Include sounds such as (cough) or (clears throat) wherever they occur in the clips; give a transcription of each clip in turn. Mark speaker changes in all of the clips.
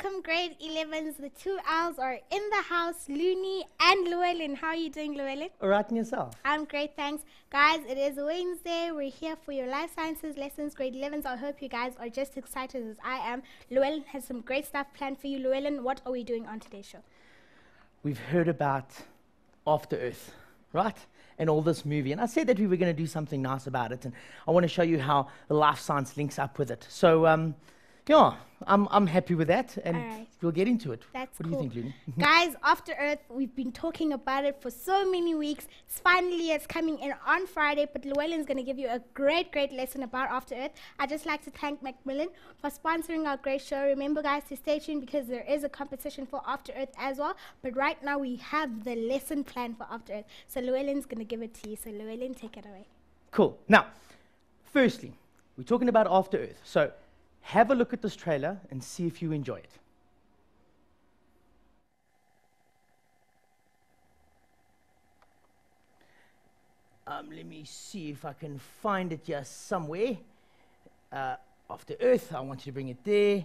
Speaker 1: Welcome, grade 11s. The two L's are in the house, Looney and Llewellyn. How are you doing, Llewellyn?
Speaker 2: All right, and yourself?
Speaker 1: I'm great, thanks. Guys, it is Wednesday. We're here for your life sciences lessons, grade 11s. I hope you guys are just as excited as I am. Llewellyn has some great stuff planned for you. Llewellyn, what are we doing on today's show?
Speaker 2: We've heard about After Earth, right? And all this movie. And I said that we were going to do something nice about it. And I want to show you how the life science links up with it. So, um, yeah, I'm, I'm happy with that, and
Speaker 1: Alright.
Speaker 2: we'll get into it.
Speaker 1: That's
Speaker 2: what
Speaker 1: cool.
Speaker 2: do you think, Julie? (laughs)
Speaker 1: Guys, After Earth, we've been talking about it for so many weeks. It's finally it's coming in on Friday, but Llewellyn's going to give you a great, great lesson about After Earth. I'd just like to thank Macmillan for sponsoring our great show. Remember, guys, to stay tuned because there is a competition for After Earth as well. But right now, we have the lesson plan for After Earth. So Llewellyn's going to give it to you. So Llewellyn, take it away.
Speaker 2: Cool. Now, firstly, we're talking about After Earth. So have a look at this trailer and see if you enjoy it. Um, let me see if I can find it here somewhere. Uh, After Earth, I want you to bring it there.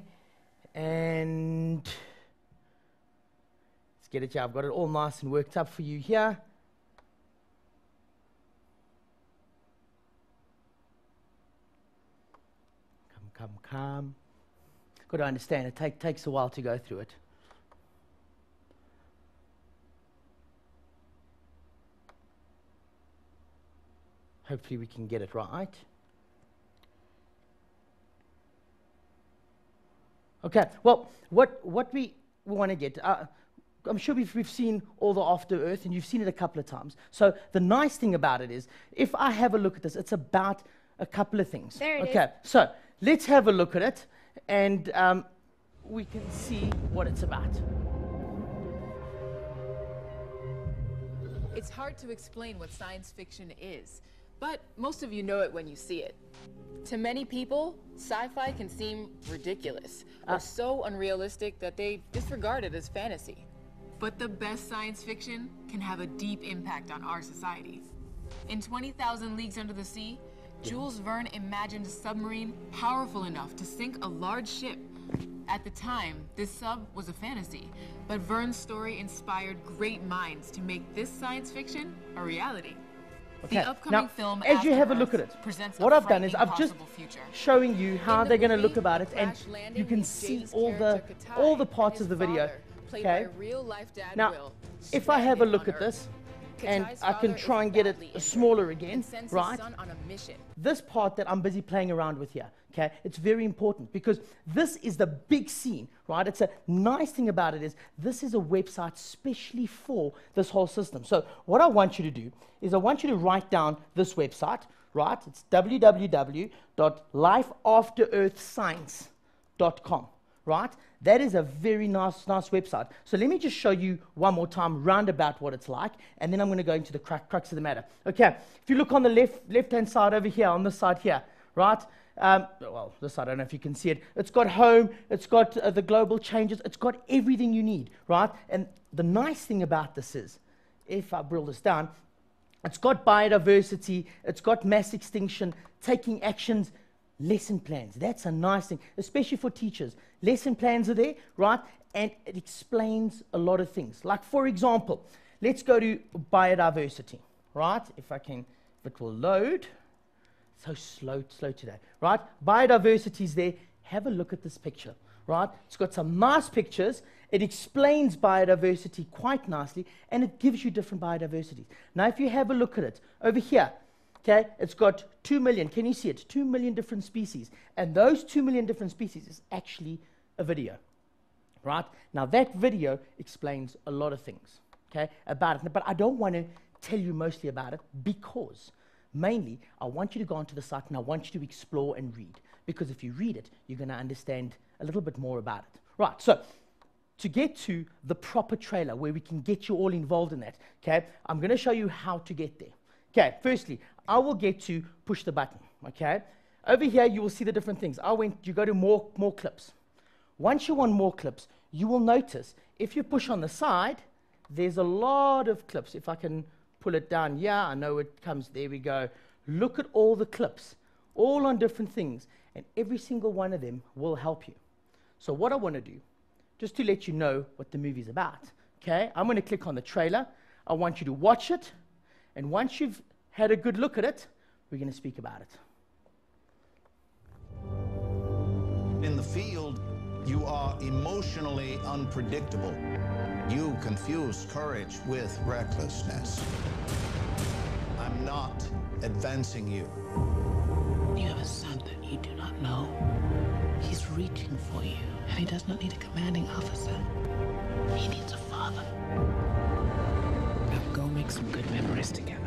Speaker 2: And let's get it here. I've got it all nice and worked up for you here. Come, come, come. Got to understand, it take, takes a while to go through it. Hopefully, we can get it right. Okay, well, what, what we want to get, uh, I'm sure we've, we've seen all the After Earth and you've seen it a couple of times. So, the nice thing about it is, if I have a look at this, it's about a couple of things.
Speaker 1: There it is.
Speaker 2: okay, so let's have a look at it and um, we can see what it's about.
Speaker 3: It's hard to explain what science fiction is, but most of you know it when you see it. To many people, sci-fi can seem ridiculous or so unrealistic that they disregard it as fantasy. But the best science fiction can have a deep impact on our society. In 20,000 Leagues Under the Sea, Jules Verne imagined a submarine powerful enough to sink a large ship. At the time, this sub was a fantasy, but Verne's story inspired great minds to make this science fiction a reality.
Speaker 2: Okay.
Speaker 3: The upcoming
Speaker 2: now,
Speaker 3: film
Speaker 2: as you have a look at it,
Speaker 3: presents
Speaker 2: what I've done is I've just
Speaker 3: future.
Speaker 2: showing you how
Speaker 3: the
Speaker 2: they're going to look about it, and you can see all the all the parts of the video. Okay.
Speaker 3: by real-life dad
Speaker 2: Now,
Speaker 3: Will,
Speaker 2: if I have a look at this. And I can try and get it smaller again, right?
Speaker 3: On a mission.
Speaker 2: this part that I'm busy playing around with here, okay, it's very important because this is the big scene, right? It's a nice thing about it is this is a website specially for this whole system. So what I want you to do is I want you to write down this website, right? It's www.lifeafterearthscience.com, right? That is a very nice, nice website. So let me just show you one more time roundabout what it's like, and then I'm going to go into the cru- crux of the matter. Okay, if you look on the left left-hand side over here, on this side here, right? Um, well, this I don't know if you can see it. It's got home, it's got uh, the global changes, it's got everything you need, right? And the nice thing about this is, if I boil this down, it's got biodiversity, it's got mass extinction, taking actions, lesson plans. That's a nice thing, especially for teachers. Lesson plans are there, right? And it explains a lot of things. Like, for example, let's go to biodiversity, right? If I can, if it will load. So slow, slow today, right? Biodiversity is there. Have a look at this picture, right? It's got some nice pictures. It explains biodiversity quite nicely, and it gives you different biodiversities. Now, if you have a look at it over here, okay, it's got two million. Can you see it? Two million different species, and those two million different species is actually a video, right? Now, that video explains a lot of things, okay, about it. But I don't want to tell you mostly about it because mainly I want you to go onto the site and I want you to explore and read. Because if you read it, you're going to understand a little bit more about it. Right, so to get to the proper trailer where we can get you all involved in that, okay, I'm going to show you how to get there. Okay, firstly, I will get to push the button, okay? Over here, you will see the different things. I went, you go to more, more clips. Once you're on more clips, you will notice if you push on the side, there's a lot of clips. If I can pull it down, yeah, I know it comes, there we go. Look at all the clips, all on different things, and every single one of them will help you. So, what I want to do, just to let you know what the movie's about. Okay, I'm going to click on the trailer. I want you to watch it, and once you've had a good look at it, we're going to speak about it.
Speaker 4: In the field, you are emotionally unpredictable. You confuse courage with recklessness. I'm not advancing you.
Speaker 5: You have a son that you do not know. He's reaching for you, and he does not need a commanding officer. He needs a father. Now go make some good memories together.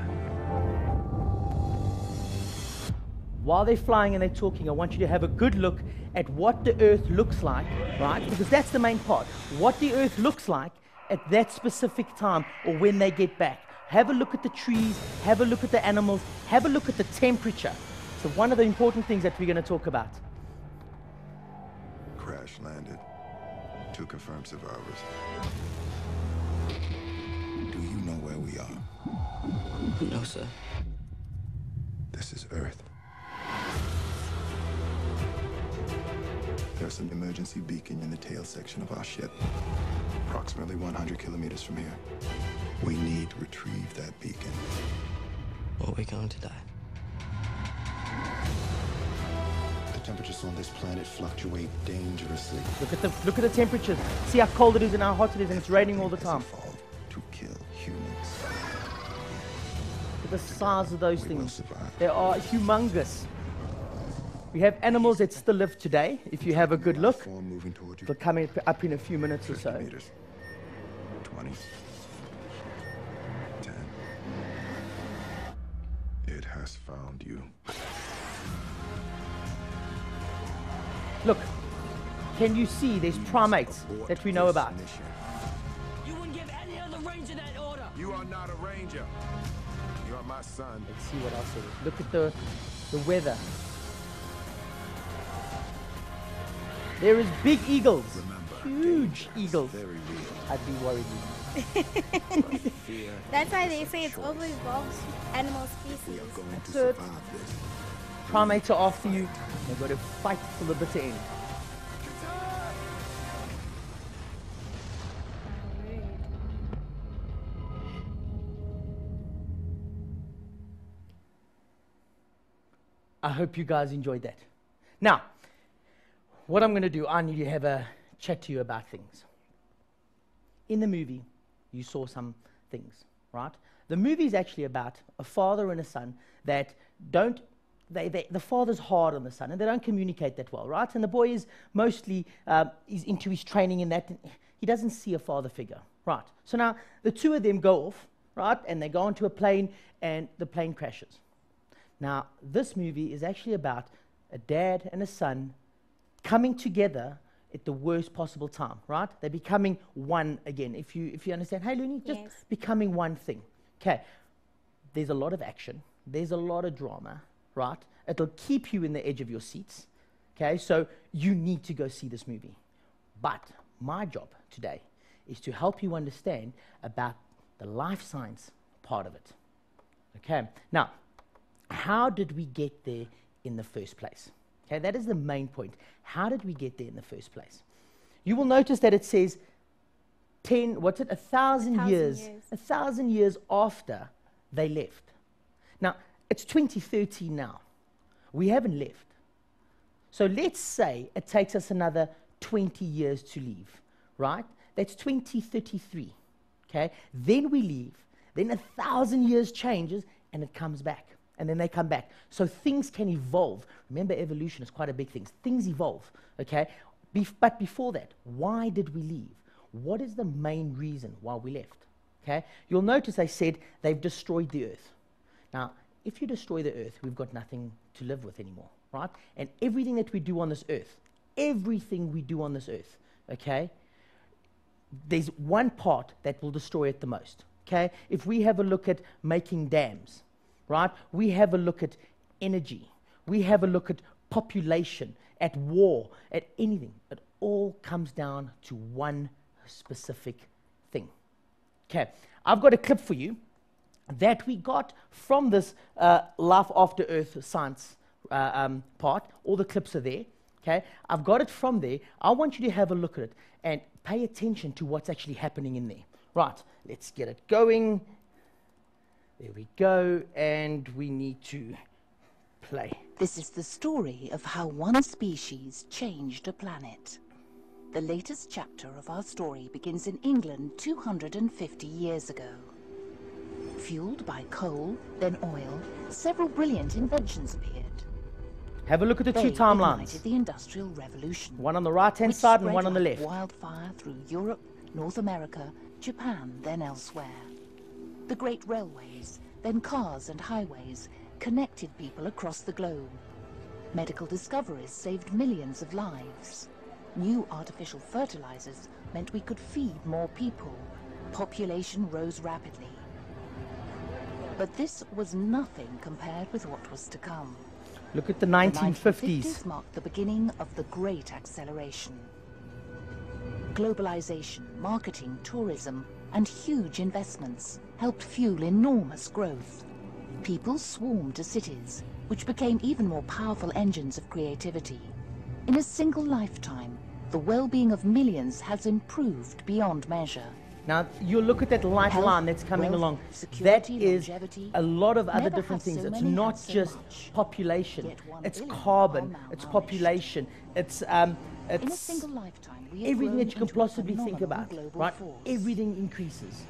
Speaker 2: While they're flying and they're talking, I want you to have a good look at what the earth looks like, right? Because that's the main part. What the earth looks like at that specific time or when they get back. Have a look at the trees, have a look at the animals, have a look at the temperature. So, one of the important things that we're going to talk about.
Speaker 6: Crash landed. Two confirmed survivors. We are?
Speaker 5: No, sir.
Speaker 6: This is Earth. There's an emergency beacon in the tail section of our ship, approximately 100 kilometers from here. We need to retrieve that beacon.
Speaker 5: Or we're going to die.
Speaker 6: The temperatures on this planet fluctuate dangerously.
Speaker 2: Look at the look at the temperatures. See how cold it is and how hot it is, and it's raining all the
Speaker 6: Everything
Speaker 2: time. Look at the size of those
Speaker 6: We
Speaker 2: things. They are humongous. We have animals that still live today. If you have a good look,
Speaker 6: Form moving toward you.
Speaker 2: they'll come up in a few minutes or so.
Speaker 6: meters. 20. 10. It has found you.
Speaker 2: Look, can you see there's primates that we know about?
Speaker 7: You wouldn't give any other ranger that order.
Speaker 6: You are not a ranger. You are my son.
Speaker 2: Let's see what else there is. Look at the, the weather. There is big eagles, huge eagles.
Speaker 6: Very real.
Speaker 2: I'd be worried.
Speaker 6: Fear.
Speaker 1: That's why they say it's over-evolved animal
Speaker 6: We
Speaker 1: species.
Speaker 6: are going to
Speaker 2: That's it.
Speaker 6: survive this.
Speaker 2: Primates are after you. They've got to fight till the bitter end. I hope you guys enjoyed that. Now, what I'm going to do, I need to have a chat to you about things. In the movie, you saw some things, right? The movie is actually about a father and a son that don't, they, they, the father's hard on the son and they don't communicate that well, right? And the boy is mostly um, is into his training in that he doesn't see a father figure, right? So now the two of them go off, right? And they go onto a plane and the plane crashes. Now, this movie is actually about a dad and a son coming together at the worst possible time, right? They're becoming one again. If you if you understand, hey Looney, just
Speaker 1: Yes.
Speaker 2: becoming one thing. Okay. There's a lot of action. There's a lot of drama, right? It'll keep you in the edge of your seats. Okay, so you need to go see this movie. But my job today is to help you understand about the life science part of it. Okay, now, how did we get there in the first place? Okay, that is the main point. How did we get there in the first place? You will notice that it says 10, what's it, a thousand,
Speaker 1: thousand
Speaker 2: years,
Speaker 1: years.
Speaker 2: a thousand years after they left. Now, it's 2013 now. We haven't left. So let's say it takes us another 20 years to leave, right? That's 2033. Okay? Then we leave. Then a thousand years changes and it comes back. And then they come back. So things can evolve. Remember, evolution is quite a big thing. Things evolve. Okay? Bef- but before that, why did we leave? What is the main reason why we left? Okay? You'll notice I said they've destroyed the earth. Now, if you destroy the earth, we've got nothing to live with anymore, right? And everything that we do on this earth, everything we do on this earth, okay, there's one part that will destroy it the most, okay? If we have a look at making dams, right? We have a look at energy. We have a look at population, at war, at anything. It all comes down to one specific thing. Okay, I've got a clip for you that we got from this uh, Life After Earth science uh, um, part. All the clips are there. Okay, I've got it from there. I want you to have a look at it and pay attention to what's actually happening in there. Right, let's get it going. There we go, and we need to play.
Speaker 8: This is the story of how one species changed a planet. The latest chapter of our story begins in England 250 years ago. Fueled by coal, then oil, several brilliant inventions appeared.
Speaker 2: Have a look at the two timelines.
Speaker 8: the Industrial Revolution.
Speaker 2: One on the right hand side and one on the left.
Speaker 8: Wildfire through Europe, North America, Japan, then elsewhere. The great railways, then cars and highways, connected people across the globe. Medical discoveries saved millions of lives. New artificial fertilizers meant we could feed more people. Population rose rapidly. But this was nothing compared with what was to come.
Speaker 2: Look at the
Speaker 8: The
Speaker 2: 1950s.
Speaker 8: 1950s marked the beginning of the Great Acceleration. Globalization, marketing, tourism, and huge investments helped fuel enormous growth. People swarmed to cities, which became even more powerful engines of creativity. In a single lifetime, the well-being of millions has improved beyond measure.
Speaker 2: Now, you look at that light
Speaker 8: Health,
Speaker 2: line that's coming
Speaker 8: wealth,
Speaker 2: along. That
Speaker 8: security,
Speaker 2: is
Speaker 8: longevity.
Speaker 2: a lot of other different things.
Speaker 8: so
Speaker 2: it's not
Speaker 8: so
Speaker 2: just
Speaker 8: much.
Speaker 2: population. It's carbon. It's population. It's um, it's
Speaker 8: single lifetime, we
Speaker 2: everything that you can possibly think about. Right?
Speaker 8: force.
Speaker 2: Everything increases.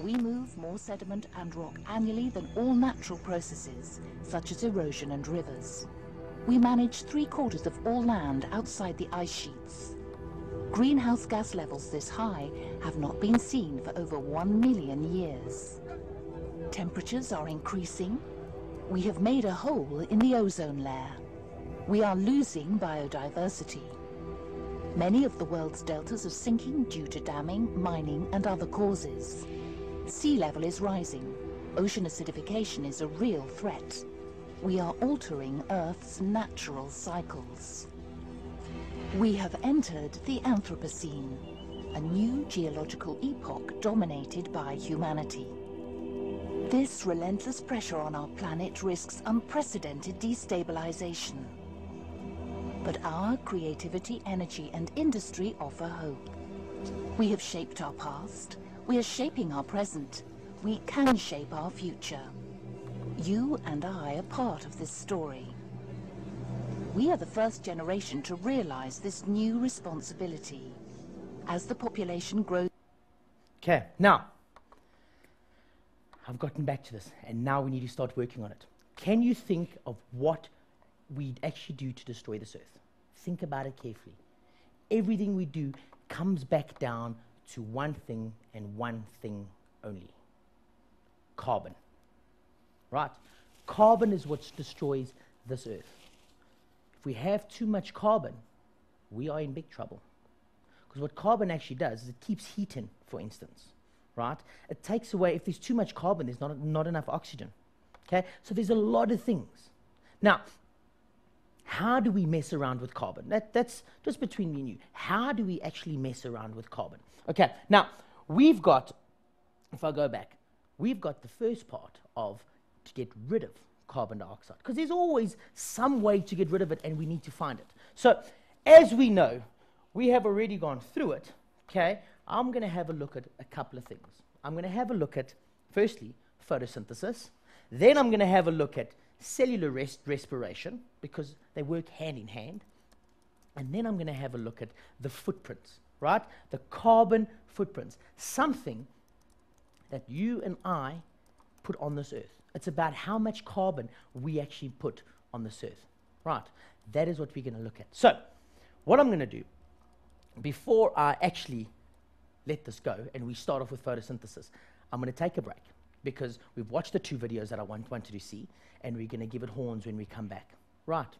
Speaker 8: We move more sediment and rock annually than all natural processes, such as erosion and rivers. We manage three quarters of all land outside the ice sheets. Greenhouse gas levels this high have not been seen for over one million years. Temperatures are increasing. We have made a hole in the ozone layer. We are losing biodiversity. Many of the world's deltas are sinking due to damming, mining, and other causes. Sea level is rising. Ocean acidification is a real threat. We are altering Earth's natural cycles. We have entered the Anthropocene, a new geological epoch dominated by humanity. This relentless pressure on our planet risks unprecedented destabilization. But our creativity, energy, and industry offer hope. We have shaped our past. We are shaping our present. We can shape our future. You and I are part of this story. We are the first generation to realize this new responsibility. As the population grows,
Speaker 2: Okay, now, I've gotten back to this, and now we need to start working on it. Can you think of what we'd actually do to destroy this earth? Think about it carefully. Everything we do comes back down to one thing and one thing only carbon. Right? Carbon is what destroys this earth. If we have too much carbon, we are in big trouble. Because what carbon actually does is it keeps heating, for instance, right? It takes away, if there's too much carbon, there's not, not enough oxygen. Okay? So there's a lot of things. Now, how do we mess around with carbon? That, that's just between me and you. How do we actually mess around with carbon? Okay, now, we've got, if I go back, we've got the first part of to get rid of carbon dioxide, because there's always some way to get rid of it, and we need to find it. So, as we know, we have already gone through it, okay? I'm going to have a look at a couple of things. I'm going to have a look at, firstly, photosynthesis. Then I'm going to have a look at cellular rest respiration, because they work hand in hand. And then I'm going to have a look at the footprints, right? The carbon footprints. Something that you and I put on this earth. It's about how much carbon we actually put on this earth, right? That is what we're going to look at. So, what I'm going to do before I actually let this go and we start off with photosynthesis, I'm going to take a break because we've watched the two videos that I want, wanted to see and we're going to give it horns when we come back. Right.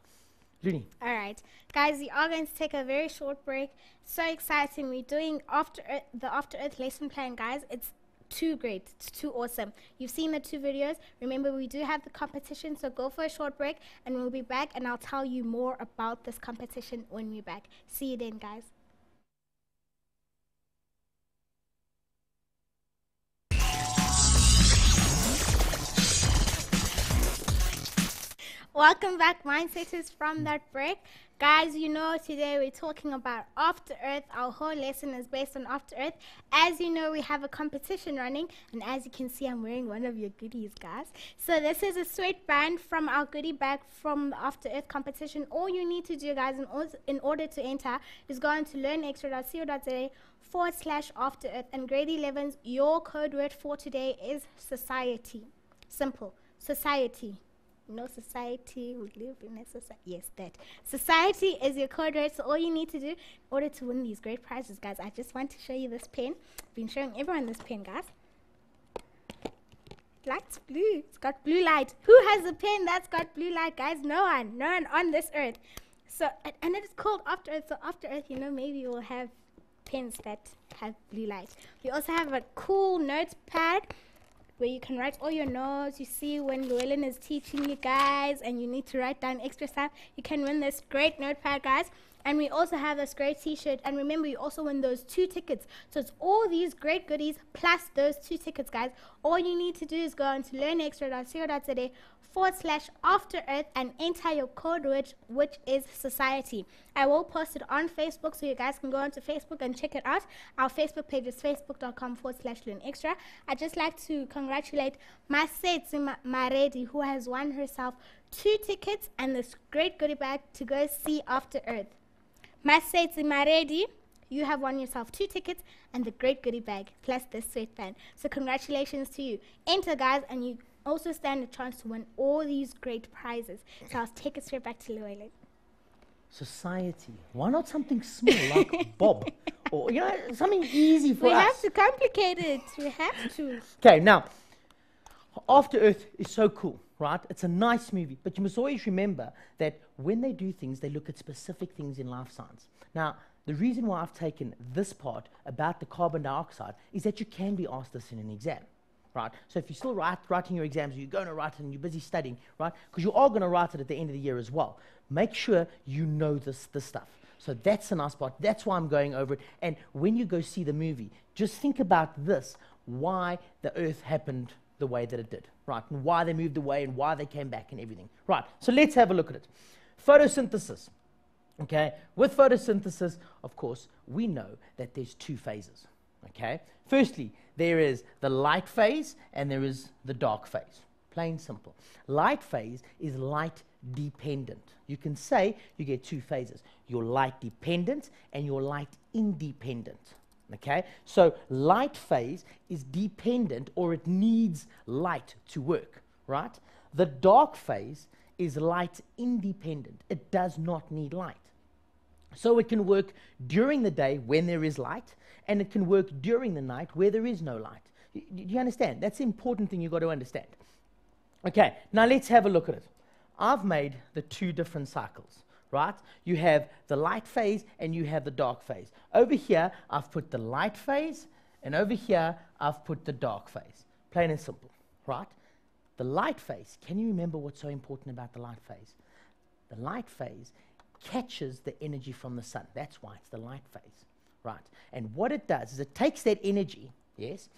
Speaker 2: Looney.
Speaker 1: All right, guys, we are going to take a very short break. So exciting! We're doing after Earth, the After Earth lesson plan, guys. It's too great. It's too awesome. You've seen the two videos. Remember, we do have the competition, so go for a short break, and we'll be back, and I'll tell you more about this competition when we're back. See you then, guys. Welcome back, Mindsetters, from that break. Guys, you know, today we're talking about After Earth. Our whole lesson is based on After Earth. As you know, we have a competition running, and as you can see, I'm wearing one of your goodies, guys. So, this is a sweatband from our goodie bag from the After Earth competition. All you need to do, guys, in, in order to enter, is go into learnextra.co.za forward slash After Earth. And grade 11's, your code word for today is society. Simple. Society no society would live in a society. Yes, that. Society is your code word. So all you need to do in order to win these great prizes, guys, I just want to show you this pen. I've been showing everyone this pen, guys. Light's blue. It's got blue light. Who has a pen that's got blue light, guys? No one. No one on this earth. So, and, and it is called After Earth. So After Earth, you know, maybe we'll have pens that have blue light. We also have a cool notepad where you can write all your notes. You see when Llewellyn is teaching you guys and you need to write down extra stuff, you can win this great notepad, guys. And we also have this great t-shirt. And remember, you also win those two tickets. So it's all these great goodies plus those two tickets, guys. All you need to do is go on to learnextra.co.za forward slash after earth and enter your code which which is society. I will post it on Facebook so you guys can go onto Facebook and check it out. Our Facebook page is facebook.com forward slash learn extra. I'd just like to congratulate Masetsi Maredi who has won herself two tickets and this great goodie bag to go see After Earth. Masetsi Maredi you have won yourself two tickets and the great goodie bag plus this sweatband. So congratulations to you. Enter guys and you also stand a chance to win all these great prizes. So I'll take it straight back to Llewellyn.
Speaker 2: Society. Why not something small like (laughs) Bob? Or, you know, something easy for
Speaker 1: we
Speaker 2: us.
Speaker 1: have to complicate it. We have to.
Speaker 2: Okay, now, After Earth is so cool, right? It's a nice movie, but you must always remember that when they do things, they look at specific things in life science. Now, the reason why I've taken this part about the carbon dioxide is that you can be asked this in an exam right? So if you're still write, writing your exams, you're going to write it and you're busy studying, right? Because you are going to write it at the end of the year as well. Make sure you know this, this stuff. So that's a nice part. That's why I'm going over it. And when you go see the movie, just think about this why the earth happened the way that it did, right? And why they moved away and why they came back and everything. Right. So let's have a look at it. Photosynthesis. Okay. With photosynthesis, of course, we know that there's two phases. Okay. Firstly, there is the light phase and there is the dark phase. Plain simple. Light phase is light dependent. You can say you get two phases your light dependent and your light independent. Okay? So, light phase is dependent or it needs light to work, right? The dark phase is light independent, it does not need light. So, it can work during the day when there is light, and it can work during the night where there is no light. Do you understand? That's the important thing you've got to understand. Okay, now let's have a look at it. I've made the two different cycles, right? You have the light phase and you have the dark phase. Over here, I've put the light phase, and over here, I've put the dark phase. Plain and simple, right? The light phase, can you remember what's so important about the light phase? The light phase catches the energy from the sun. That's why it's the light phase right? And what it does is it takes that energy, yes,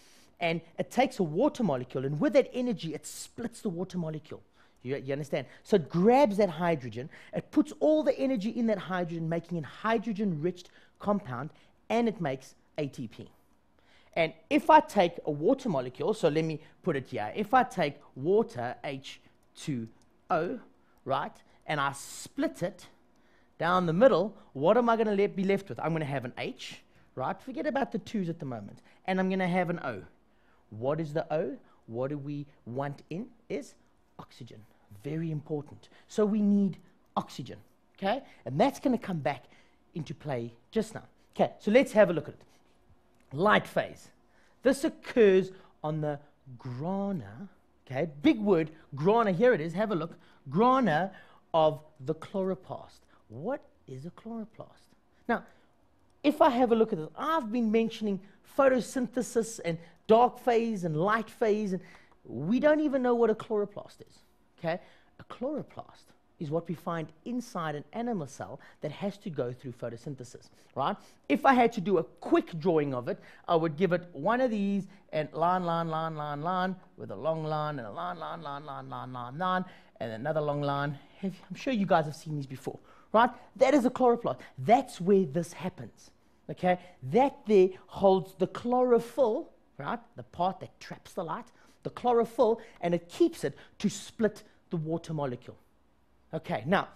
Speaker 2: and it takes a water molecule, and with that energy, it splits the water molecule. You, you, understand? So it grabs that hydrogen, it puts all the energy in that hydrogen, making a hydrogen rich compound, and it makes ATP. And if I take a water molecule, so let me put it here, if I take water, H2O, right, and I split it, down the middle, what am I going to be left with? I'm going to have an H, right? Forget about the twos at the moment. And I'm going to have an O. What is the O? What do we want in? Is oxygen. Very important. So we need oxygen, okay? And that's going to come back into play just now. Okay, so let's have a look at it. Light phase. This occurs on the grana, okay? Big word, grana. Here it is. Have a look. Grana of the chloroplast. What is a chloroplast? Now, if I have a look at this, I've been mentioning photosynthesis and dark phase and light phase, and we don't even know what a chloroplast is. Okay? A chloroplast is what we find inside an animal cell that has to go through photosynthesis, right? If I had to do a quick drawing of it, I would give it one of these and line, line, line, line, line, with a long line and a line, line, line, line, line, line, line, and another long line I'm sure you guys have seen these before, right? That is a chloroplast. That's where this happens. Okay? That there holds the chlorophyll, right? The part that traps the light, the chlorophyll, and it keeps it to split the water molecule. Okay, now,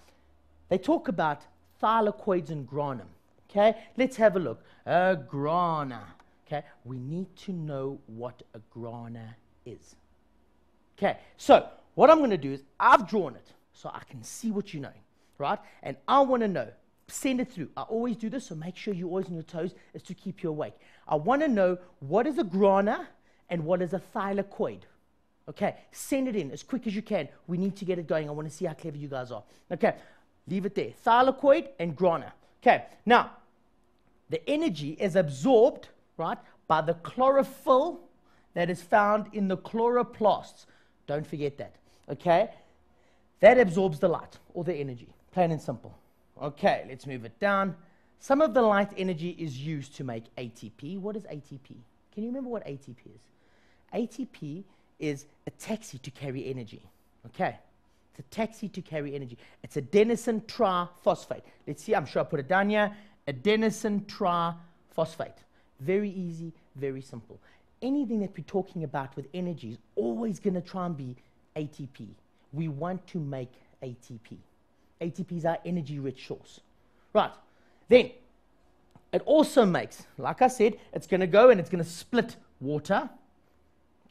Speaker 2: they talk about thylakoids and granum. Okay, let's have a look. A grana. Okay, we need to know what a grana is. Okay, so what I'm going to do is I've drawn it so I can see what you know, right? And I want to know. Send it through. I always do this, so make sure you're always on your toes, is to keep you awake. I want to know what is a grana and what is a thylakoid. Okay, send it in as quick as you can. We need to get it going. I want to see how clever you guys are. Okay, leave it there. Thylakoid and grana. Okay, now the energy is absorbed, right, by the chlorophyll that is found in the chloroplasts. Don't forget that. Okay, that absorbs the light or the energy, plain and simple. Okay, let's move it down. Some of the light energy is used to make ATP. What is ATP? Can you remember what ATP is? ATP is a taxi to carry energy. Okay? It's a taxi to carry energy. It's adenosine triphosphate. Let's see, I'm sure I put it down here. Adenosine triphosphate. Very easy, very simple. Anything that we're talking about with energy is always going to try and be ATP. We want to make ATP. ATP is our energy rich source. Right. Then, it also makes, like I said, it's going to go and it's going to split water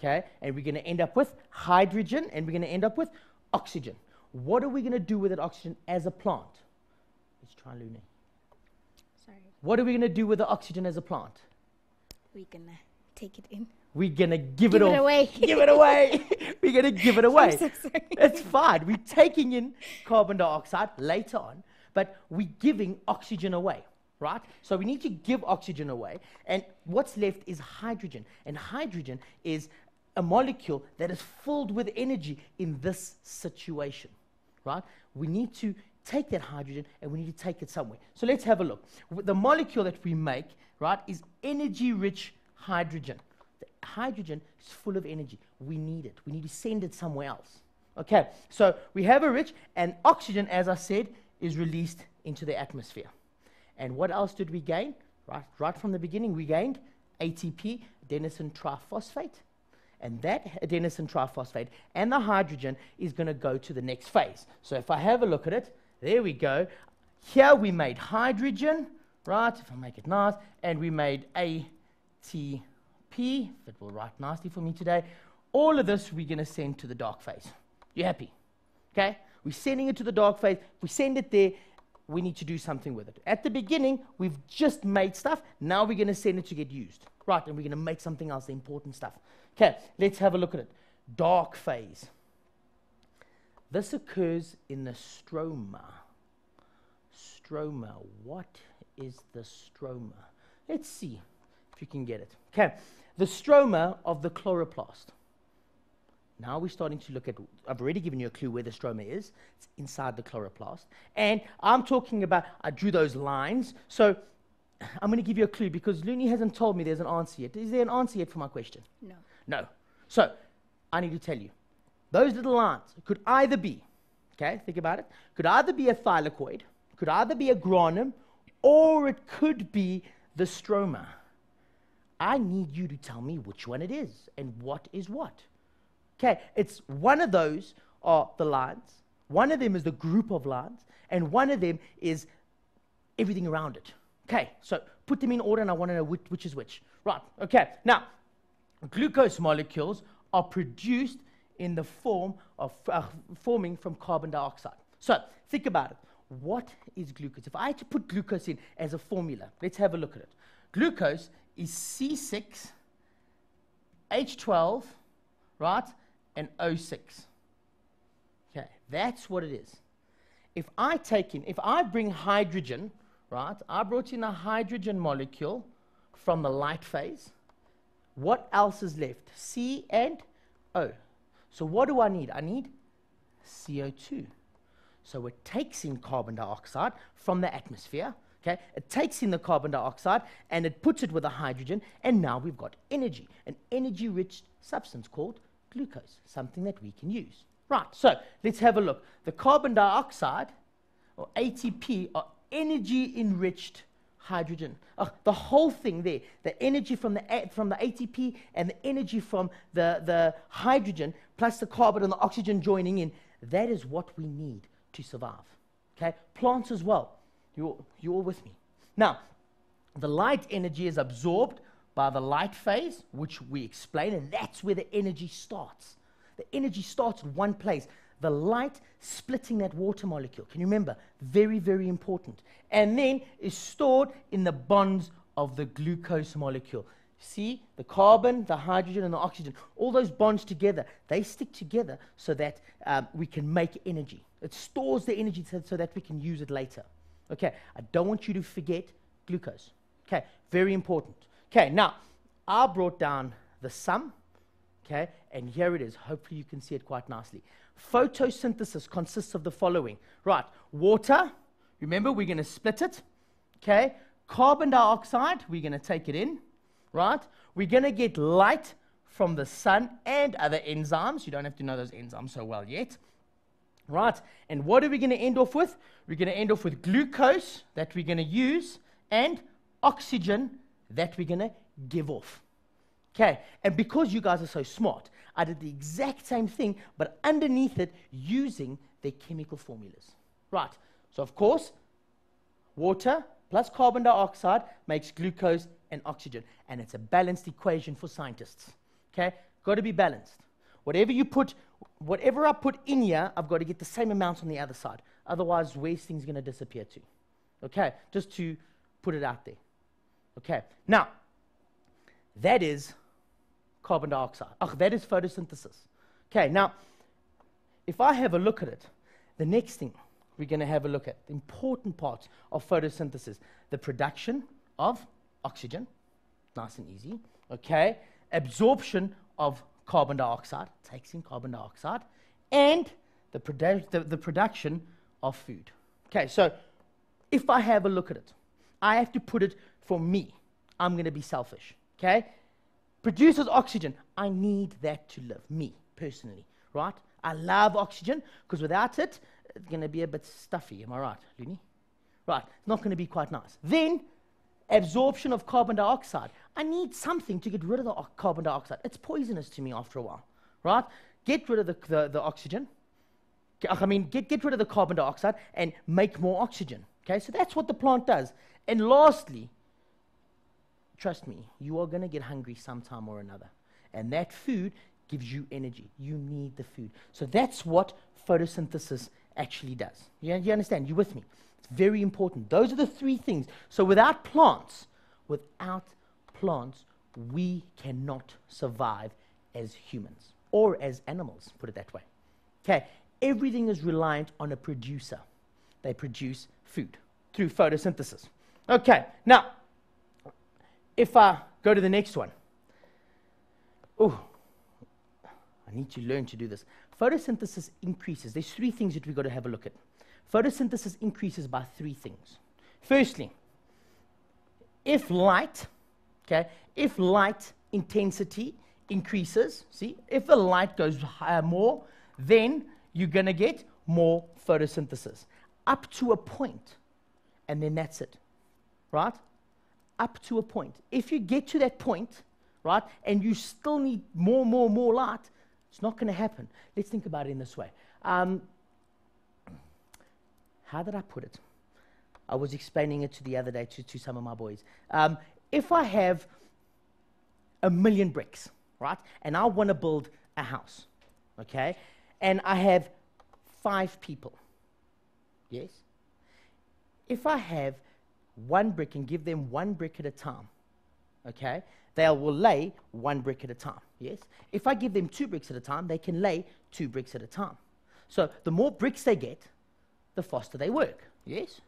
Speaker 2: okay? And we're going to end up with hydrogen and we're going to end up with oxygen. What are we going to do with that oxygen as a plant? Let's try Luna.
Speaker 1: Sorry.
Speaker 2: What are we going to do with the oxygen as a plant?
Speaker 1: We're gonna take it in.
Speaker 2: We're going to give,
Speaker 1: Give
Speaker 2: it,
Speaker 1: it away.
Speaker 2: give it away. we're going to give it away.
Speaker 1: so.
Speaker 2: It's fine. We're taking in carbon dioxide later on, but we're giving oxygen away, right? So we need to give oxygen away, and what's left is hydrogen. And hydrogen is a molecule that is filled with energy in this situation, right? We need to take that hydrogen and we need to take it somewhere. So let's have a look. The molecule that we make, right, is energy rich hydrogen. The hydrogen is full of energy. We need it. We need to send it somewhere else. Okay, so we have a rich, and oxygen, as I said, is released into the atmosphere. And what else did we gain? Right, right from the beginning, we gained ATP, adenosine triphosphate. And that adenosine triphosphate and the hydrogen is going to go to the next phase. So if I have a look at it, there we go. Here we made hydrogen, right? If I make it nice, and we made ATP. If it will write nicely for me today. All of this we're going to send to the dark phase. You happy? Okay? We're sending it to the dark phase. If we send it there, we need to do something with it. At the beginning, we've just made stuff. Now we're going to send it to get used. Right, and we're going to make something else, the important stuff. Okay, let's have a look at it. Dark phase. This occurs in the stroma. Stroma. What is the stroma? Let's see if you can get it. Okay, the stroma of the chloroplast. Now we're starting to look at, I've already given you a clue where the stroma is. It's inside the chloroplast. And I'm talking about, I drew those lines. So I'm going to give you a clue because Looney hasn't told me there's an answer yet. Is there an answer yet for my question?
Speaker 1: No.
Speaker 2: No. So I need to tell you, those little lines could either be, okay, think about it, could either be a thylakoid, could either be a granum, or it could be the stroma. I need you to tell me which one it is and what is what. Okay, it's one of those are the lines, one of them is the group of lines, and one of them is everything around it. Okay, so put them in order, and I want to know which, which is which. Right, okay. Now, glucose molecules are produced in the form of uh, forming from carbon dioxide. So, think about it. What is glucose? If I had to put glucose in as a formula, let's have a look at it. Glucose is C6, H12, right, and O6. Okay, that's what it is. If I take in, if I bring hydrogen, right, I brought in a hydrogen molecule from the light phase, what else is left? C and O. So what do I need? I need CO2. So it takes in carbon dioxide from the atmosphere. Okay, it takes in the carbon dioxide and it puts it with a hydrogen, and now we've got energy, an energy-rich substance called glucose, something that we can use. Right, so let's have a look. The carbon dioxide, or ATP, are energy enriched hydrogen. Uh, the whole thing there, the energy from the, from the ATP and the energy from the, the hydrogen, plus the carbon and the oxygen joining in, that is what we need to survive. Okay? Plants as well. You're, you're all with me. Now, the light energy is absorbed by the light phase, which we explain, and that's where the energy starts. The energy starts in one place. The light splitting that water molecule. Can you remember? Very, very important. And then is stored in the bonds of the glucose molecule. See, the carbon, the hydrogen, and the oxygen, all those bonds together, they stick together so that um, we can make energy. It stores the energy so, so that we can use it later. Okay, I don't want you to forget glucose. Okay, very important. Okay, now I brought down the sum. Okay, and here it is. Hopefully, you can see it quite nicely. Photosynthesis consists of the following. Right, water. Remember, we're going to split it. Okay, carbon dioxide, we're going to take it in. Right, we're going to get light from the sun and other enzymes. You don't have to know those enzymes so well yet. Right, and what are we going to end off with? We're going to end off with glucose that we're going to use and oxygen that we're going to give off. Okay, and because you guys are so smart, I did the exact same thing, but underneath it using their chemical formulas. Right, so of course, water plus carbon dioxide makes glucose and oxygen, and it's a balanced equation for scientists. Okay, got to be balanced. Whatever you put, whatever I put in here, I've got to get the same amount on the other side. Otherwise, where's things going to disappear to? Okay, just to put it out there. Okay, now that is carbon dioxide. Oh, that is photosynthesis. Okay, now if I have a look at it, the next thing we're going to have a look at the important parts of photosynthesis the production of oxygen, nice and easy. Okay, absorption of carbon dioxide, takes in carbon dioxide, and the, produ- the, the production of food. Okay, so if I have a look at it, I have to put it for me. I'm going to be selfish. Okay? Produces oxygen. I need that to live, me personally. Right? I love oxygen because without it, it's going to be a bit stuffy. Am I right, Looney? Right. It's not going to be quite nice. Then, absorption of carbon dioxide. I need something to get rid of the carbon dioxide. It's poisonous to me after a while. Right? Get rid of the, the, the oxygen. I mean, get, get rid of the carbon dioxide and make more oxygen. Okay, so that's what the plant does. And lastly, trust me, you are going to get hungry sometime or another. And that food gives you energy. You need the food. So that's what photosynthesis actually does. You, you understand? You with me? It's very important. Those are the three things. So without plants, without plants, we cannot survive as humans or as animals, put it that way. Okay, everything is reliant on a producer. They produce food through photosynthesis. Okay, now, if I go to the next one. Oh, I need to learn to do this. Photosynthesis increases. There's three things that we've got to have a look at. Photosynthesis increases by three things. Firstly, if light, okay, if light intensity increases, see, if the light goes higher more, then you're going to get more photosynthesis up to a point, and then that's it, right? Up to a point. If you get to that point, right, and you still need more, more, more light, it's not going to happen. Let's think about it in this way. Um, how did I put it? I was explaining it to the other day to, to some of my boys. Um, if I have a million bricks, right, and I want to build a house, okay, and I have five people, yes? If I have one brick and give them one brick at a time, okay, they will lay one brick at a time, yes? If I give them two bricks at a time, they can lay two bricks at a time. So the more bricks they get, the faster they work, yes?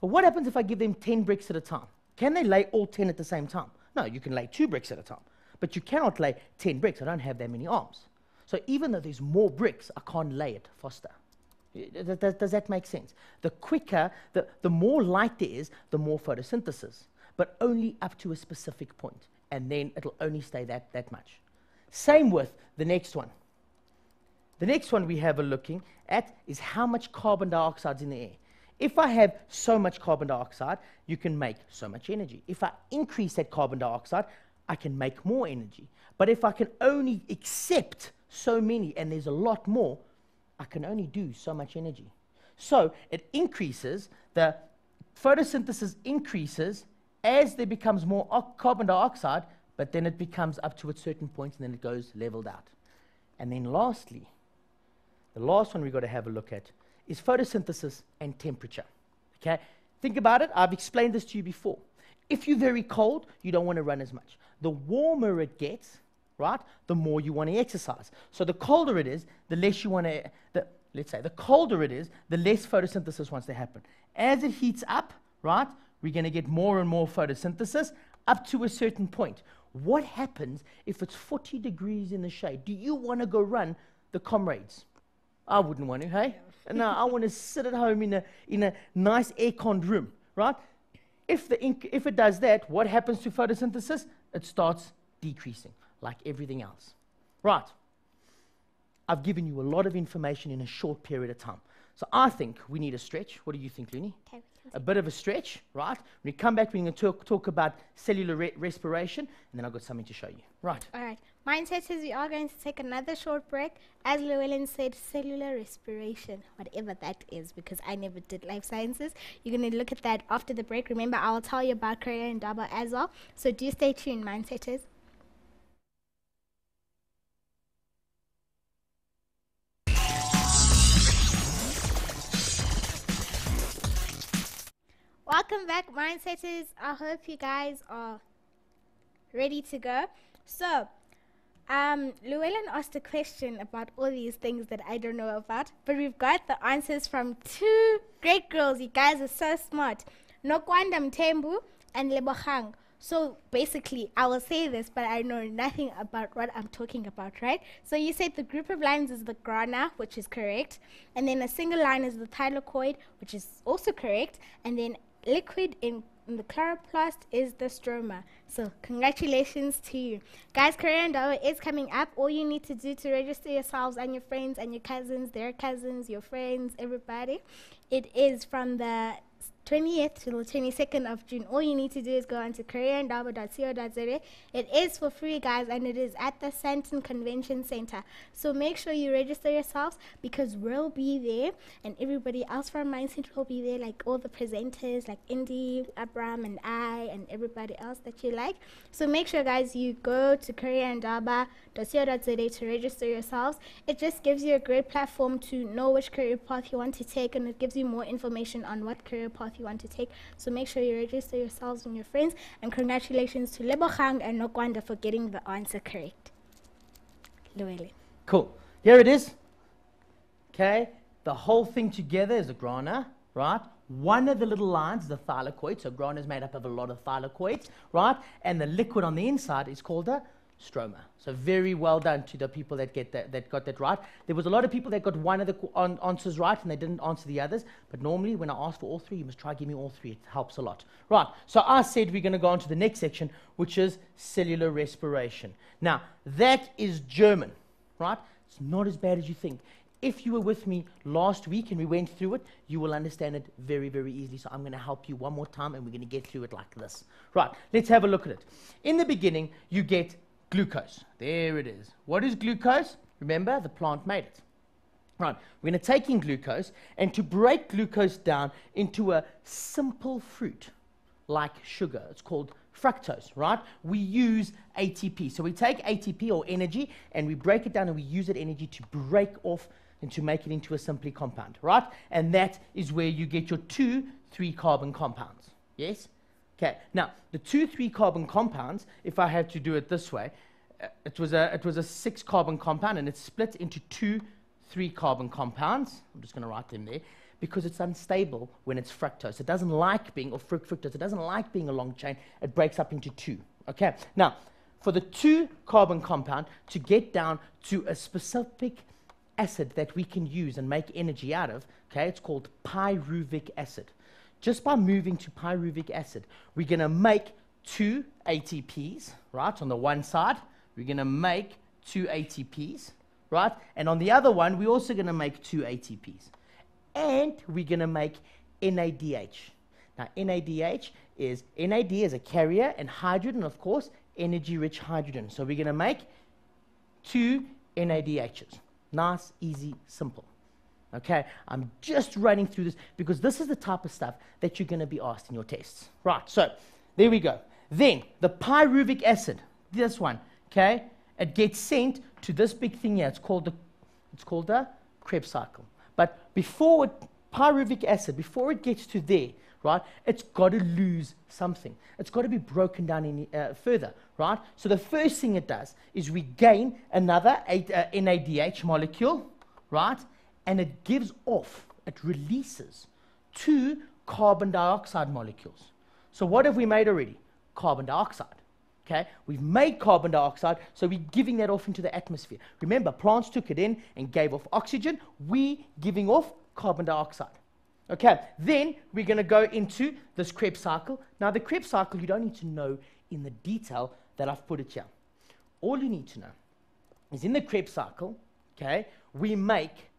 Speaker 2: But what happens if I give them 10 bricks at a time? Can they lay all 10 at the same time? No, you can lay two bricks at a time. But you cannot lay 10 bricks. I don't have that many arms. So even though there's more bricks, I can't lay it faster. Does- does that make sense? The quicker, the, the more light there is, the more photosynthesis, but only up to a specific point, And then it'll only stay that, that much. Same with the next one. the next one we have a looking at is how much carbon dioxide is in the air. If I have so much carbon dioxide, you can make so much energy. If I increase that carbon dioxide, I can make more energy. But if I can only accept so many and there's a lot more, I can only do so much energy. So it increases, the photosynthesis increases as there becomes more carbon dioxide, but then it becomes up to a certain point and then it goes leveled out. And then lastly, the last one we've got to have a look at is photosynthesis and temperature. Okay? Think about it. I've explained this to you before. If you're very cold, you don't want to run as much. The warmer it gets, right, the more you want to exercise. So the colder it is, the less you want to, the, let's say, the colder it is, the less photosynthesis wants to happen. As it heats up, right, we're going to get more and more photosynthesis up to a certain point. What happens if it's 40 degrees in the shade? Do you want to go run the comrades? I wouldn't want to, hey? (laughs) no, I want to sit at home in a, in a nice air-conned room, right? If, the ink, if it does that, what happens to photosynthesis? It starts decreasing, like everything else. Right. I've given you a lot of information in a short period of time. So I think we need a stretch. What do you think, Looney?
Speaker 1: Okay.
Speaker 2: A bit of a stretch, right? When we come back, we're going to talk, talk about cellular re- respiration, and then I've got something to show you. Right.
Speaker 1: All right. Mindset says we are going to take another short break. As Llewellyn said, cellular respiration, whatever that is, because I never did life sciences. You're going to look at that after the break. Remember, I will tell you about Career Indaba as well. So do stay tuned, Mindsetters. Welcome back, Mindsetters. I hope you guys are ready to go. So, um, Llewellyn asked a question about all these things that I don't know about, but we've got the answers from two great girls. You guys are so smart. Nokwanda Mthembu and Lebohang. So basically, I will say this, but I know nothing about what I'm talking about, right? So you said the group of lines is the grana, which is correct, and then a single line is the thylakoid, which is also correct, and then liquid in, the chloroplast is the stroma. So congratulations to you. Guys, Korean Doll is coming up. All you need to do to register yourselves and your friends and your cousins, their cousins, your friends, everybody, it is from the 20th to the 22nd of June. All you need to do is go onto careerindaba.co.za. It is for free, guys, and it is at the Sandton Convention Center. So make sure you register yourselves because we'll be there, and everybody else from Mindset will be there, like all the presenters, like Indy, Abram, and I, and everybody else that you like. So make sure, guys, you go to careerindaba.co.za to register yourselves. It just gives you a great platform to know which career path you want to take, and it gives you more information on what career path you want to take. So make sure you register yourselves and your friends. And congratulations to Lebohang and Nokwanda for getting the answer correct. Llewellyn.
Speaker 2: Cool. Here it is. Okay. The whole thing together is a grana, right? One of the little lines is the thylakoid. So grana is made up of a lot of thylakoids, right? And the liquid on the inside is called a stroma. So very well done to the people that get that, that got that right. There was a lot of people that got one of the answers right and they didn't answer the others. But normally, when I ask for all three, you must try give me all three. It helps a lot. Right. So I said we're going to go on to the next section, which is cellular respiration. Now that is German, right? It's not as bad as you think. If you were with me last week and we went through it, you will understand it very, very easily. So I'm going to help you one more time and we're going to get through it like this. Right, let's have a look at it. In the beginning, you get glucose. There it is. What is glucose? Remember, the plant made it. Right, we're going to take in glucose, and to break glucose down into a simple fruit like sugar, it's called fructose, right? We use ATP. So we take ATP or energy and we break it down and we use that energy to break off and to make it into a simply compound, right? And that is where you get your two three carbon compounds. Yes? Okay, now the two three carbon compounds, if I had to do it this way, uh, it was a it was a six carbon compound and it's split into two three carbon compounds. I'm just going to write them there because it's unstable when it's fructose. It doesn't like being or fructose. It doesn't like being a long chain. It breaks up into two. Okay, now for the two carbon compound to get down to a specific acid that we can use and make energy out of, okay, it's called pyruvic acid just by moving to pyruvic acid, we're going to make two ATPs, right? On the one side, we're going to make two ATPs, right? And on the other one, we're also going to make two ATPs. And we're going to make NADH. Now, NADH is NAD is a carrier, and hydrogen, of course, energy rich hydrogen. So we're going to make two NADHs. Nice, easy, simple. Okay, I'm just running through this because this is the type of stuff that you're going to be asked in your tests. Right, so there we go. Then the pyruvic acid, this one, okay, it gets sent to this big thing here. It's called the, it's called the Krebs cycle. But before it, pyruvic acid, before it gets to there, right, it's got to lose something. It's got to be broken down in, uh, further, right? So the first thing it does is we gain another eight, uh, NADH molecule, right? And it gives off, it releases two carbon dioxide molecules. So what have we made already? Carbon dioxide. Okay, we've made carbon dioxide, so we're giving that off into the atmosphere. Remember, plants took it in and gave off oxygen. We giving off carbon dioxide. Okay, then we're going to go into this Krebs cycle. Now, the Krebs cycle, you don't need to know in the detail that I've put it here. All you need to know is in the Krebs cycle, okay, we make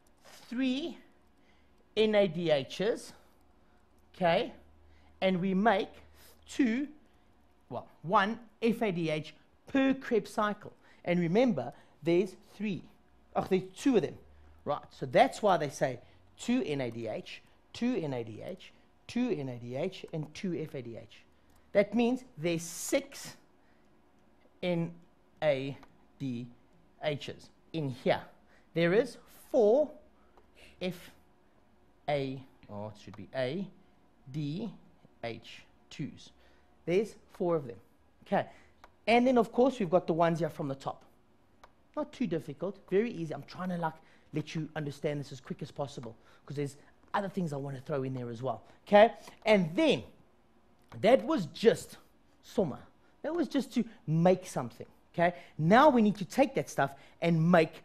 Speaker 2: three NADHs, okay, and we make two, well, one FADH per Krebs cycle. And remember, there's three. Oh, there's two of them. Right, so that's why they say two NADH, two NADH, two NADH, and two FADH. That means there's six NADHs in here. There is four F A, oh, it should be A D H 2s. There's four of them. Okay. And then, of course, we've got the ones here from the top. Not too difficult, very easy. I'm trying to like let you understand this as quick as possible because there's other things I want to throw in there as well. Okay? And then that was just soma. That was just to make something. Okay? Now we need to take that stuff and make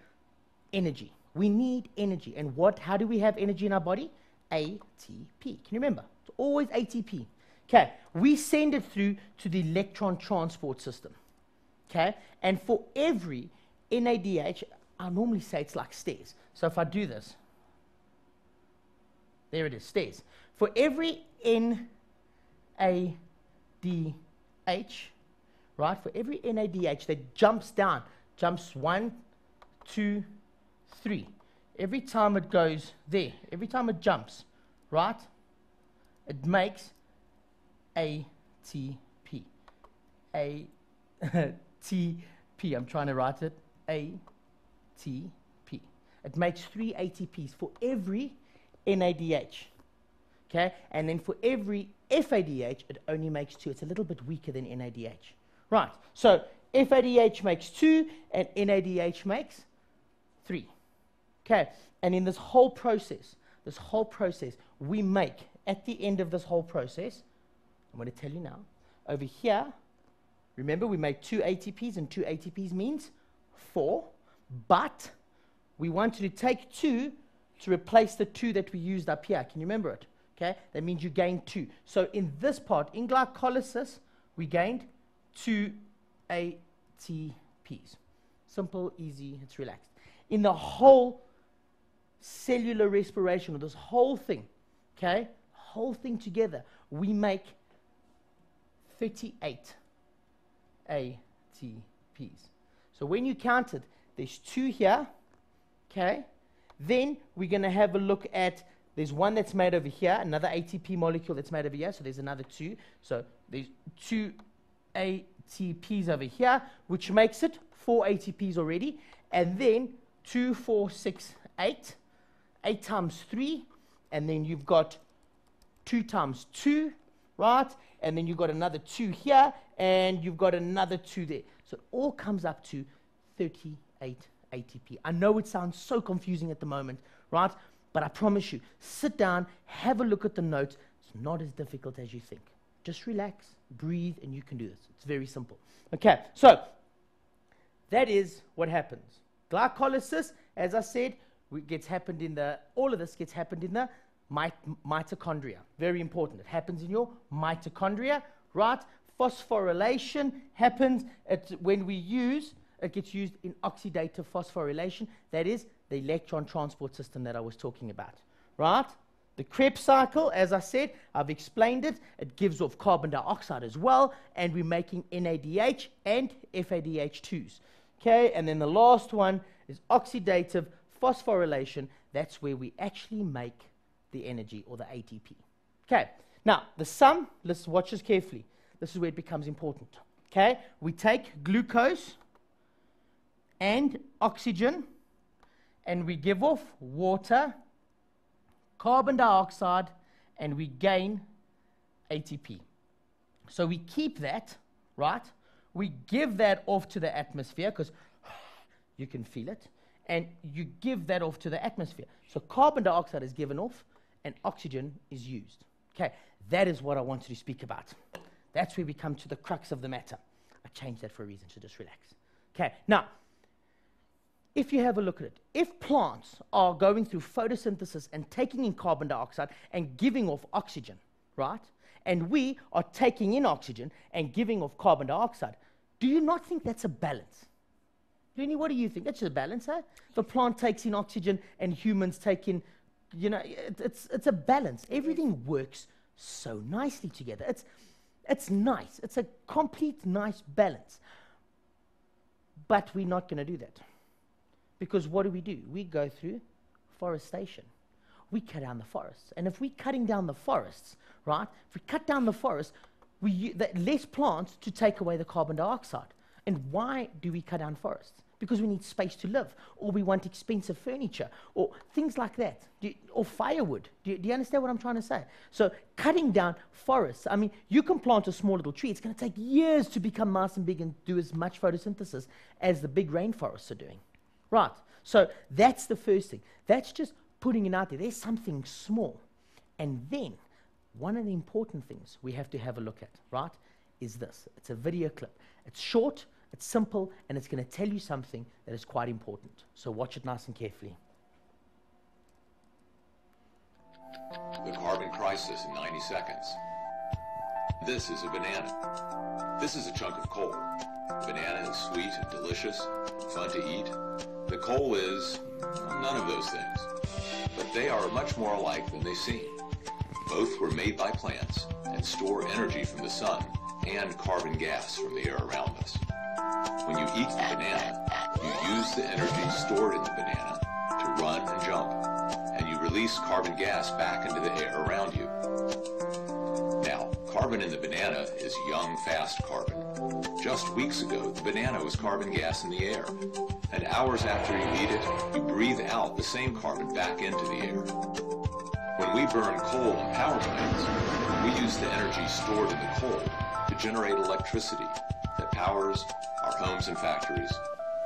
Speaker 2: energy. We need energy. And what how do we have energy in our body? ATP. Can you remember? It's always ATP. Okay, we send it through to the electron transport system. Okay, and for every NADH, I normally say it's like stairs. So if I do this, there it is, stairs. For every NADH, right, for every NADH that jumps down, jumps one, two, three. Every time it goes there, every time it jumps, right, it makes ATP. ATP. (laughs) I'm trying to write it. ATP. It makes three ATPs for every NADH. Okay? And then for every FADH, it only makes two. It's a little bit weaker than NADH. Right. So FADH makes two, and NADH makes three. Okay? And in this whole process, this whole process, we make, at the end of this whole process, I'm going to tell you now. Over here, remember we made two ATPs, and two ATPs means four, but we wanted to take two to replace the two that we used up here. Can you remember it? Okay, that means you gained two. So in this part, in glycolysis, we gained two ATPs. Simple, easy, it's relaxed. In the whole cellular respiration, or this whole thing, okay, whole thing together, we make 38 ATPs. So when you count it, there's two here, okay? Then we're going to have a look at, there's one that's made over here, another ATP molecule that's made over here, so there's another two. So there's two ATPs over here, which makes it four ATPs already. And then two, four, six, eight. Eight times three, and then you've got two times two, right? and then you've got another two here, and you've got another two there. So it all comes up to 38 ATP. I know it sounds so confusing at the moment, right? But I promise you, sit down, have a look at the notes. It's not as difficult as you think. Just relax, breathe, and you can do this. It's very simple. Okay, so that is what happens. Glycolysis, as I said, gets happened in the all of this gets happened in the mitochondria. Very important. It happens in your mitochondria, right? Phosphorylation happens when we use it gets used in oxidative phosphorylation. That is the electron transport system that I was talking about. Right? The Krebs cycle, as I said, I've explained it. It gives off carbon dioxide as well, and we're making NADH and FADH2s. Okay, and then the last one is oxidative phosphorylation. That's where we actually make the energy or the ATP. Okay, now the sum, let's watch this carefully. This is where it becomes important. Okay, we take glucose and oxygen and we give off water, carbon dioxide, and we gain ATP. So we keep that, right? We give that off to the atmosphere because (sighs) you can feel it, and you give that off to the atmosphere. So carbon dioxide is given off, and oxygen is used. Okay, that is what I wanted to speak about. That's where we come to the crux of the matter. I changed that for a reason, so just relax. Okay, now, if you have a look at it, if plants are going through photosynthesis and taking in carbon dioxide and giving off oxygen, right? And we are taking in oxygen and giving off carbon dioxide, do you not think that's a balance? Lenny, what do you think? That's a balance, eh? The plant takes in oxygen and humans take in, you know, it, it's, it's a balance. Everything works so nicely together. It's, it's nice. It's a complete nice balance. But we're not going to do that. Because what do we do? We go through forestation. We cut down the forests. And if we're cutting down the forests, right, if we cut down the forests, we use less plants to take away the carbon dioxide. And why do we cut down forests? Because we need space to live, or we want expensive furniture, or things like that, you, or firewood. Do you, do you understand what I'm trying to say? So, cutting down forests, I mean, you can plant a small little tree, it's going to take years to become nice and big and do as much photosynthesis as the big rainforests are doing. Right. So that's the first thing. That's just putting it out there. There's something small. And then one of the important things we have to have a look at, right, is this. It's a video clip. It's short, it's simple, and it's going to tell you something that is quite important. So watch it nice and carefully.
Speaker 9: The carbon crisis in 90 seconds. This is a banana. This is a chunk of coal. Banana is sweet and delicious, fun to eat. The coal is none of those things. But they are much more alike than they seem. Both were made by plants and store energy from the sun and carbon gas from the air around us. When you eat the banana, you use the energy stored in the banana to run and jump, and you release carbon gas back into the air around you. Now, carbon in the banana is young, fast carbon. Just weeks ago, the banana was carbon gas in the air. And hours after you eat it, you breathe out the same carbon back into the air. When we burn coal in power plants, we use the energy stored in the coal to generate electricity powers our homes and factories,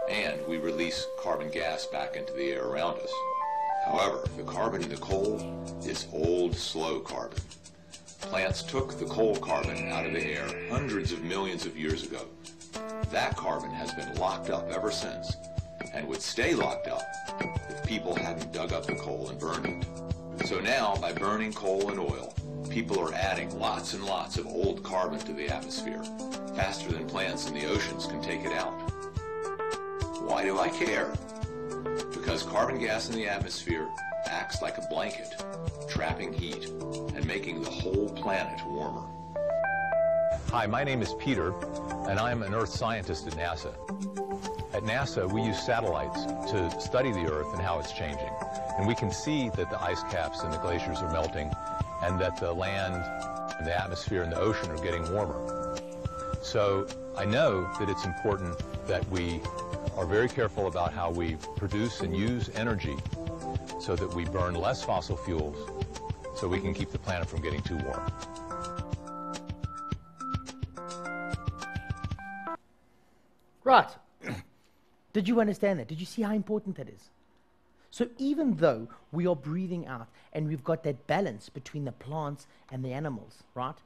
Speaker 9: and we release carbon gas back into the air around us. However, the carbon in the coal is old, slow carbon. Plants took the coal carbon out of the air hundreds of millions of years ago. That carbon has been locked up ever since, and would stay locked up if people hadn't dug up the coal and burned it. So now, by burning coal and oil, people are adding lots and lots of old carbon to the atmosphere, faster than plants in the oceans can take it out. Why do I care? Because carbon gas in the atmosphere acts like a blanket, trapping heat and making the whole planet warmer.
Speaker 10: Hi, my name is Peter, and I'm an earth scientist at NASA. At NASA, we use satellites to study the Earth and how it's changing. And we can see that the ice caps and the glaciers are melting, and that the land and the atmosphere and the ocean are getting warmer. So I know that it's important that we are very careful about how we produce and use energy so that we burn less fossil fuels so we can keep the planet from getting too warm.
Speaker 2: Right. (clears throat) Did you understand that? Did you see how important that is? So even though we are breathing out and we've got that balance between the plants and the animals, right?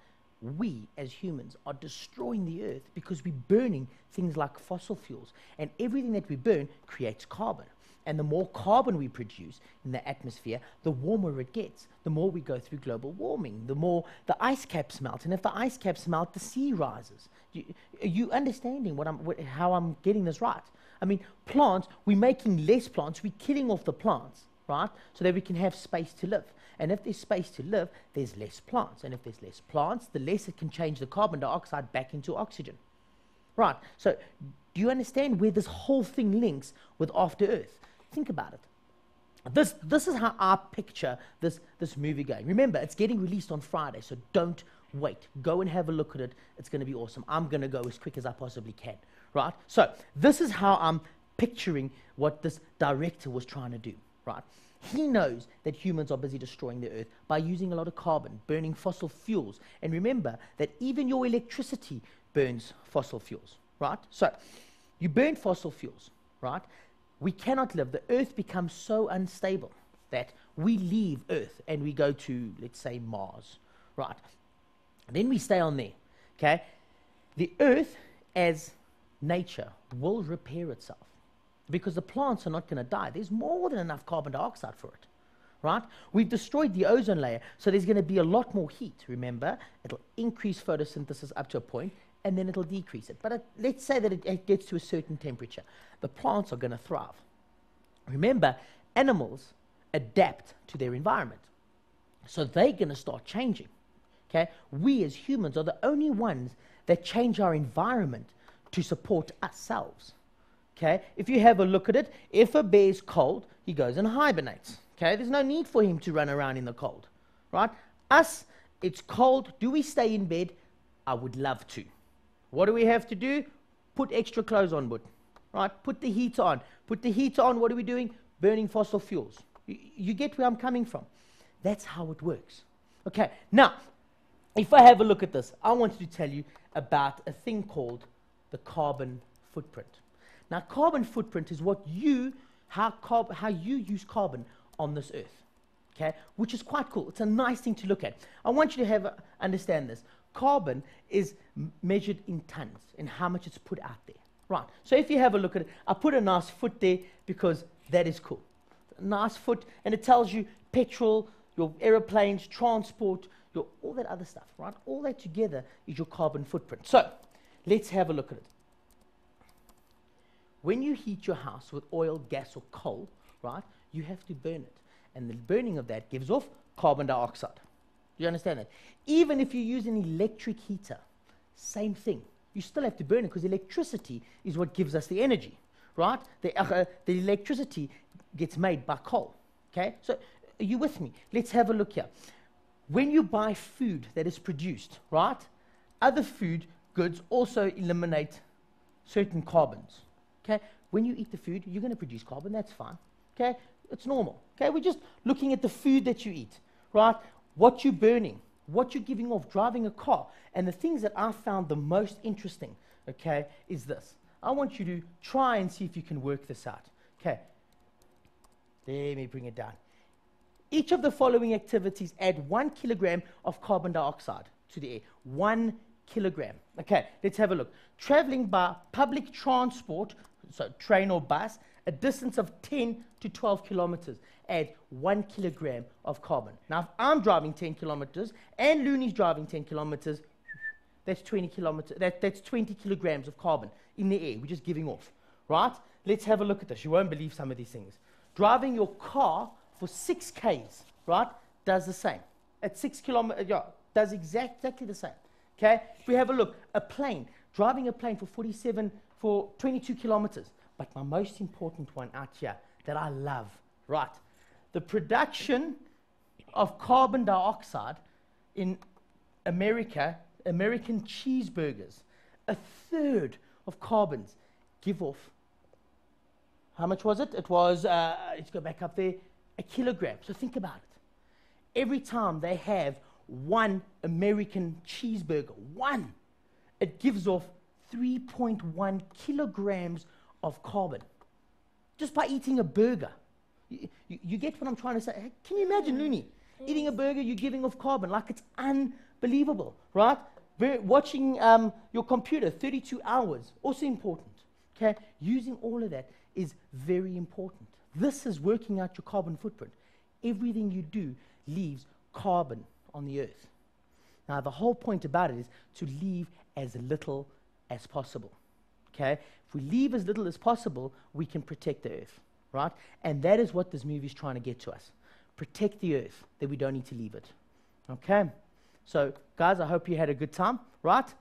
Speaker 2: We as humans are destroying the earth because we're burning things like fossil fuels. And everything that we burn creates carbon. And the more carbon we produce in the atmosphere, the warmer it gets. The more we go through global warming, the more the ice caps melt. And if the ice caps melt, the sea rises. You, are you understanding what I'm, what, how I'm getting this right? I mean, plants, we're making less plants, we're killing off the plants, right? So that we can have space to live. And if there's space to live, there's less plants. And if there's less plants, the less it can change the carbon dioxide back into oxygen. Right. So do you understand where this whole thing links with After Earth? Think about it. This, this is how I picture this, this movie going. Remember, it's getting released on Friday, so don't wait. Go and have a look at it. It's going to be awesome. I'm going to go as quick as I possibly can. Right? So, this is how I'm picturing what this director was trying to do. Right? He knows that humans are busy destroying the earth by using a lot of carbon, burning fossil fuels. And remember that even your electricity burns fossil fuels, right? So you burn fossil fuels, right? We cannot live. The earth becomes so unstable that we leave Earth and we go to, let's say, Mars, right? Then we stay on there, okay? The earth, as nature, will repair itself because the plants are not going to die. There's more than enough carbon dioxide for it, right? We've destroyed the ozone layer, so there's going to be a lot more heat. Remember, it'll increase photosynthesis up to a point, and then it'll decrease it. But it, let's say that it, it gets to a certain temperature. The plants are going to thrive. Remember, animals adapt to their environment. So they're going to start changing. Okay? We as humans are the only ones that change our environment to support ourselves. Okay? If you have a look at it, if a bear's cold, he goes and hibernates. Okay? There's no need for him to run around in the cold. Right? Us, it's cold. Do we stay in bed? I would love to. What do we have to do? Put extra clothes on, but right? Put the heater on. Put the heater on. What are we doing? Burning fossil fuels. You, you get where I'm coming from. That's how it works. Okay, now, if I have a look at this, I wanted to tell you about a thing called the carbon footprint. Now, carbon footprint is what you, how, carb, how you use carbon on this earth, okay? Which is quite cool. It's a nice thing to look at. I want you to have a, understand this. Carbon is measured in tons, in how much it's put out there. Right. So if you have a look at it, I put a nice foot there because that is cool. Nice foot, and it tells you petrol, your aeroplanes, transport, your, all that other stuff, right? All that together is your carbon footprint. So let's have a look at it. When you heat your house with oil, gas, or coal, right, you have to burn it. And the burning of that gives off carbon dioxide. Do you understand that? Even if you use an electric heater, same thing. You still have to burn it because electricity is what gives us the energy, right? The, uh, the electricity gets made by coal. Okay? So, are you with me? Let's have a look here. When you buy food that is produced, right, other food goods also eliminate certain carbons. Okay? When you eat the food, you're going to produce carbon, that's fine. Okay? It's normal. Okay? We're just looking at the food that you eat, right? What you're burning, what you're giving off, driving a car. And the things that I found the most interesting, okay, is this. I want you to try and see if you can work this out. Okay. Let me bring it down. Each of the following activities add one kilogram of carbon dioxide to the air. One kilogram. Okay, let's have a look. Traveling by public transport, so train or bus, a distance of 10 to 12 kilometers, add one kilogram of carbon. Now, if I'm driving 10 kilometers and Looney's driving 10 kilometers, that's 20 kilometers, that, that's 20 kilograms of carbon in the air. We're just giving off, right? Let's have a look at this. You won't believe some of these things. Driving your car for six Ks, right, does the same. At six kilometers, uh, yeah, does exact, exactly the same. Okay? If we have a look, a plane, driving a plane for 47, for 22 kilometers. But my most important one out here that I love, right? The production of carbon dioxide in America, American cheeseburgers, a third of carbons give off. How much was it? It was, uh, let's go back up there, a kilogram. So think about it. Every time they have one American cheeseburger, one, it gives off 3.1 kilograms of carbon just by eating a burger. You, you, you, get what I'm trying to say? Can you imagine, Looney? Eating a burger, you're giving off carbon. Like it's unbelievable, right? watching um, your computer 32 hours, also important. Okay? Using all of that is very important. This is working out your carbon footprint. Everything you do leaves carbon on the earth. Now, the whole point about it is to leave as little as possible. Okay? If we leave as little as possible, we can protect the earth, right? And that is what this movie is trying to get to us. Protect the earth, that we don't need to leave it. Okay? So, guys, I hope you had a good time, right?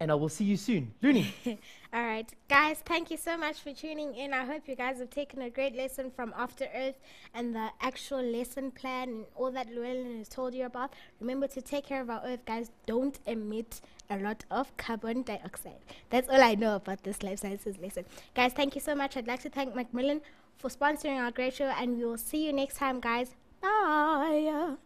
Speaker 2: And I will see you soon. Looney. (laughs)
Speaker 1: All right, guys, thank you so much for tuning in. I hope you guys have taken a great lesson from After Earth and the actual lesson plan and all that Llewellyn has told you about. Remember to take care of our Earth, guys. Don't emit a lot of carbon dioxide. That's all I know about this life sciences lesson. Guys, thank you so much. I'd like to thank Macmillan for sponsoring our great show, and we will see you next time, guys. Bye.